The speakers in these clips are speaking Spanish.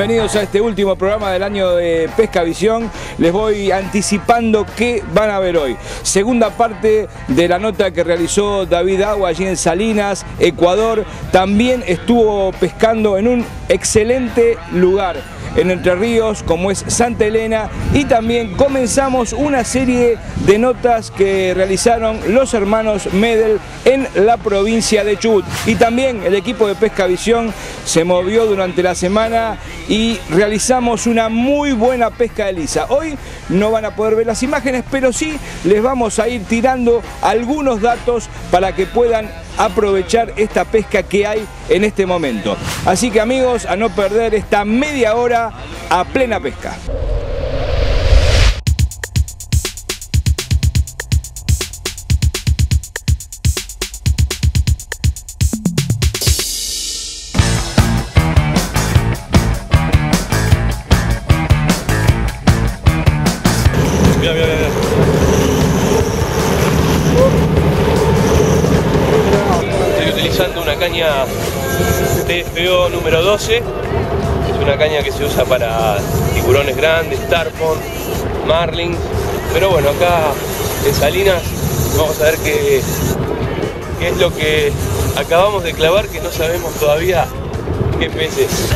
bienvenidos a este último programa del año de Pesca Visión. Les voy anticipando qué van a ver hoy. Segunda parte de la nota que realizó David Agua allí en Salinas, Ecuador. También estuvo pescando en un excelente lugar en Entre Ríos, como es Santa Elena, y también comenzamos una serie de notas que realizaron los hermanos Medel en la provincia de Chubut. Y también el equipo de Pesca Visión se movió durante la semana y realizamos una muy buena pesca de lisa. Hoy no van a poder ver las imágenes, pero sí les vamos a ir tirando algunos datos para que puedan aprovechar esta pesca que hay en este momento. Así que amigos, a no perder esta media hora a plena pesca. Caña TFO número 12. Es una caña que se usa para tiburones grandes, tarpon, marlins. Pero bueno, acá en Salinas vamos a ver qué, qué es lo que acabamos de clavar que no sabemos todavía qué peces.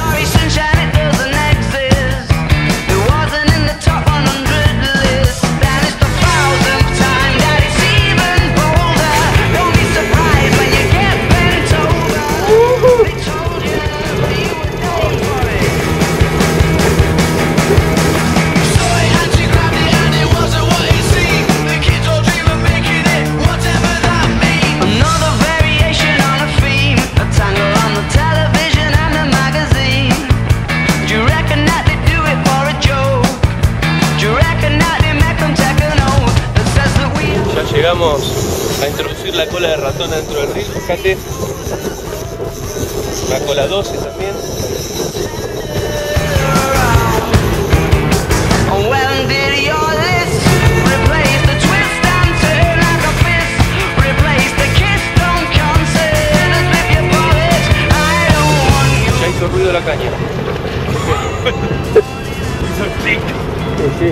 Llegamos a introducir la cola de ratón dentro del río, fíjate. La cola 12 también. Ya hizo ruido la caña. Sí,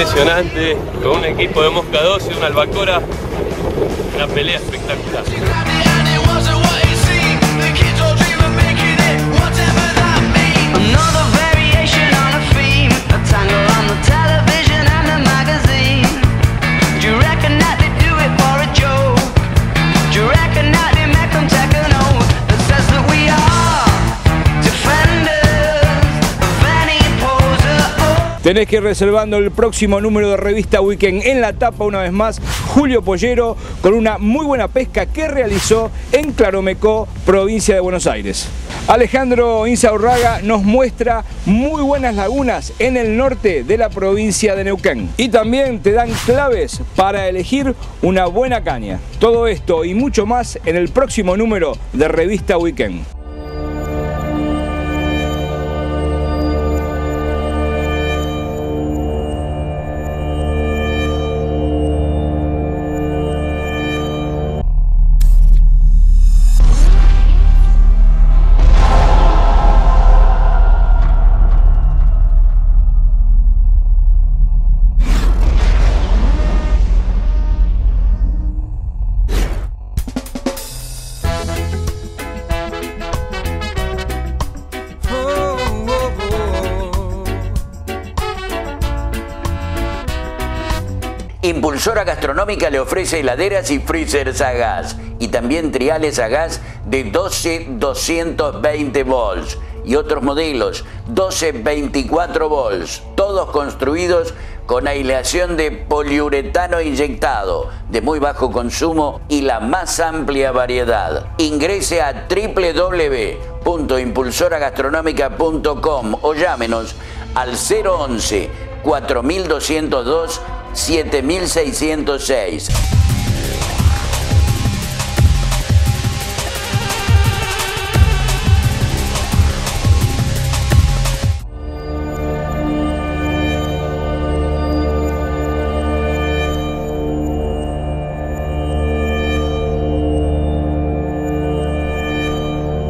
impresionante, con un equipo de Mosca 2 y una albacora, una pelea espectacular. Tenés que ir reservando el próximo número de revista Weekend en la tapa una vez más. Julio Pollero con una muy buena pesca que realizó en Claromecó, provincia de Buenos Aires. Alejandro Insaurraga nos muestra muy buenas lagunas en el norte de la provincia de Neuquén. Y también te dan claves para elegir una buena caña. Todo esto y mucho más en el próximo número de Revista Weekend. Impulsora Gastronómica le ofrece heladeras y freezers a gas y también triales a gas de 12-220 volts y otros modelos 12-24 volts, todos construidos con aislación de poliuretano inyectado de muy bajo consumo y la más amplia variedad. Ingrese a www.impulsoragastronómica.com o llámenos al 011 4202 7606.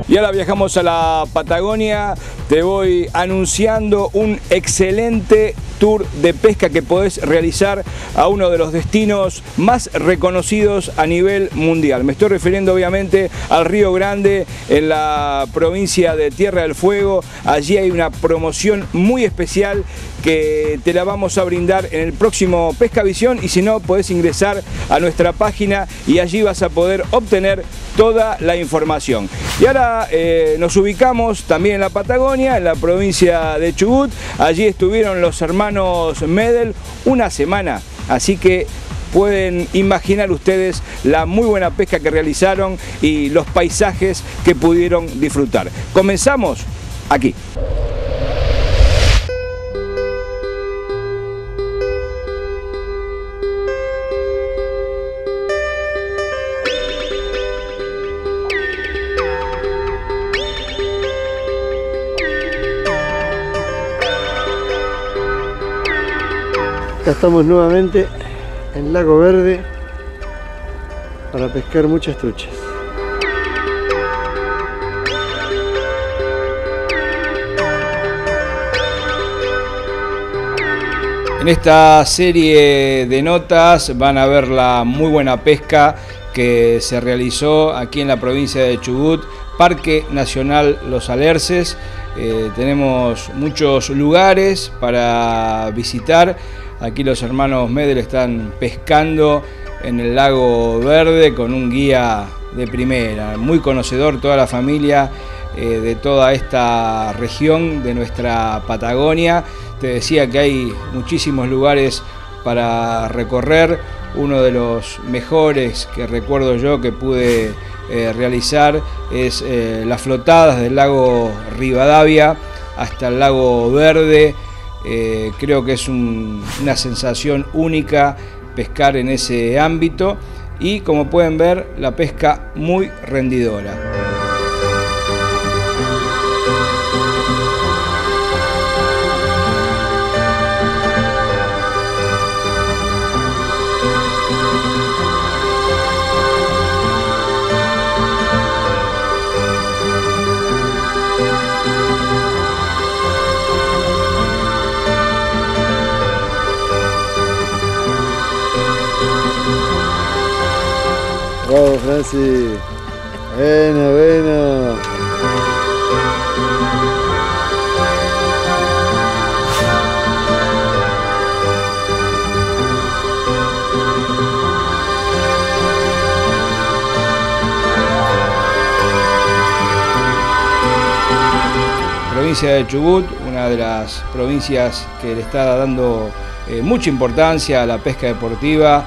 Y ahora viajamos a la Patagonia, te voy anunciando un excelente tour de pesca que podés realizar a uno de los destinos más reconocidos a nivel mundial. Me estoy refiriendo obviamente al Río Grande en la provincia de Tierra del Fuego. Allí hay una promoción muy especial que te la vamos a brindar en el próximo Pesca Visión y si no podés ingresar a nuestra página y allí vas a poder obtener toda la información. Y ahora eh, nos ubicamos también en la Patagonia, en la provincia de Chubut. Allí estuvieron los hermanos Medel una semana, así que pueden imaginar ustedes la muy buena pesca que realizaron y los paisajes que pudieron disfrutar. Comenzamos aquí. Estamos nuevamente en Lago Verde para pescar muchas truchas. En esta serie de notas van a ver la muy buena pesca que se realizó aquí en la provincia de Chubut, Parque Nacional Los Alerces. Eh, tenemos muchos lugares para visitar. Aquí los hermanos Medel están pescando en el lago Verde con un guía de primera, muy conocedor toda la familia eh, de toda esta región de nuestra Patagonia. Te decía que hay muchísimos lugares para recorrer. Uno de los mejores que recuerdo yo que pude eh, realizar es eh, las flotadas del lago Rivadavia hasta el lago Verde. Eh, creo que es un- una sensación única pescar en ese ámbito y como pueden ver la pesca muy rendidora. Bravo, Francis. Bueno, bueno. provincia de Chubut, una de las provincias que le está dando eh, mucha importancia a la pesca deportiva.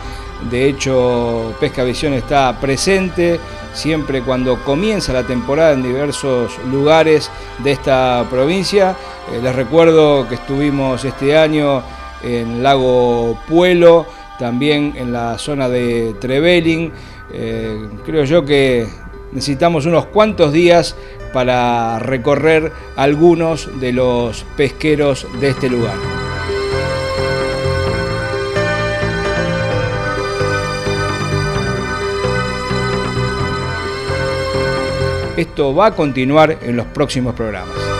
De hecho, Pesca Visión está presente siempre cuando comienza la temporada en diversos lugares de esta provincia. Eh, les recuerdo que estuvimos este año en Lago Puelo, también en la zona de Trevelin. Eh, creo yo que necesitamos unos cuantos días para recorrer algunos de los pesqueros de este lugar. Esto va a continuar en los próximos programas.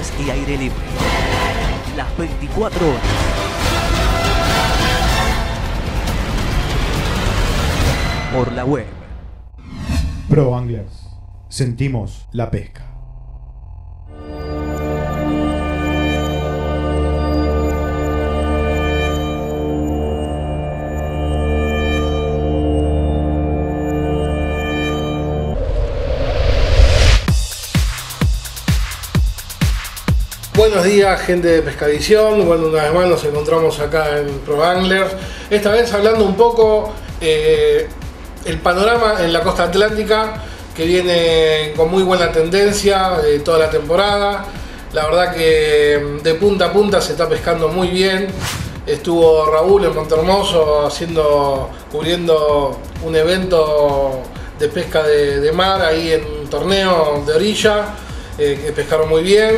Y aire libre. Las 24 horas. Por la web. Pro Anglers. Sentimos la pesca. Buenos días, gente de Pescadisión. Bueno, una vez más nos encontramos acá en Pro Anglers. Esta vez hablando un poco eh, el panorama en la costa atlántica que viene con muy buena tendencia de toda la temporada. La verdad que de punta a punta se está pescando muy bien. Estuvo Raúl en Montermoso haciendo, cubriendo un evento de pesca de, de mar ahí en un torneo de orilla, eh, que pescaron muy bien.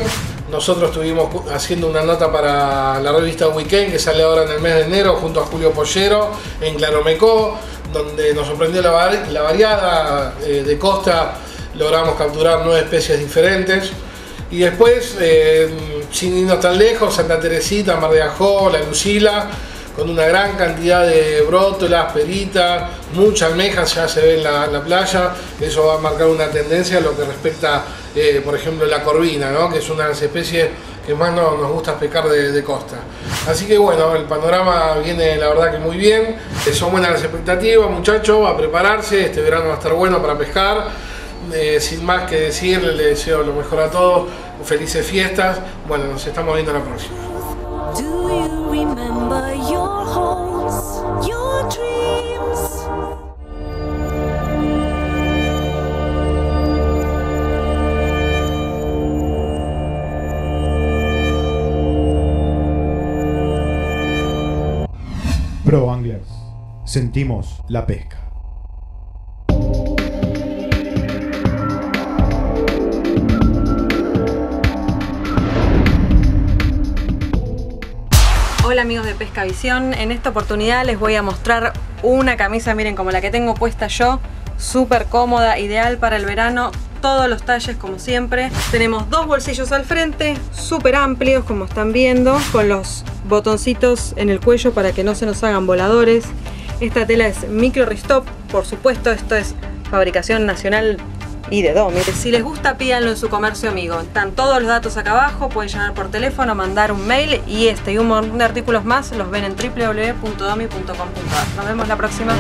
Nosotros estuvimos haciendo una nota para la revista Weekend que sale ahora en el mes de enero junto a Julio Pollero en Claromecó, donde nos sorprendió la, var- la variada eh, de costa, logramos capturar nueve especies diferentes. Y después, eh, sin irnos tan lejos, Santa Teresita, Mar de Ajó, La Lucila, con una gran cantidad de brótolas, peritas, mucha almeja ya se ve en la, la playa. Eso va a marcar una tendencia en lo que respecta, eh, por ejemplo, la corvina, ¿no? que es una de las especies que más no- nos gusta pescar de, de costa. Así que bueno, el panorama viene la verdad que muy bien. Eh, son buenas las expectativas, muchachos, a prepararse. Este verano va a estar bueno para pescar. Eh, sin más que decir, les deseo lo mejor a todos, felices fiestas. Bueno, nos estamos viendo la próxima. Sentimos la pesca. Hola amigos de Pesca Visión, en esta oportunidad les voy a mostrar una camisa, miren como la que tengo puesta yo, súper cómoda, ideal para el verano, todos los talles como siempre. Tenemos dos bolsillos al frente, súper amplios como están viendo, con los botoncitos en el cuello para que no se nos hagan voladores. Esta tela es micro restop, por supuesto, esto es fabricación nacional y de Domi. Si les gusta, pídanlo en su comercio amigo. Están todos los datos acá abajo, pueden llamar por teléfono, mandar un mail y este y un montón de artículos más los ven en www.domi.com.ar. Nos vemos la próxima.